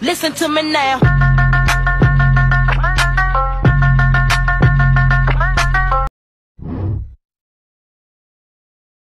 Listen to me now.